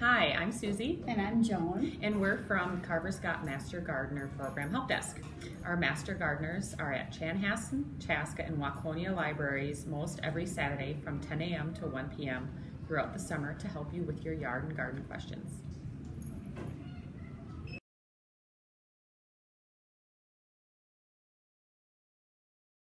Hi, I'm Susie. And I'm Joan. And we're from Carver Scott Master Gardener Program Help Desk. Our Master Gardeners are at Chanhassen, Chaska, and Waconia libraries most every Saturday from 10 a.m. to 1 p.m. throughout the summer to help you with your yard and garden questions.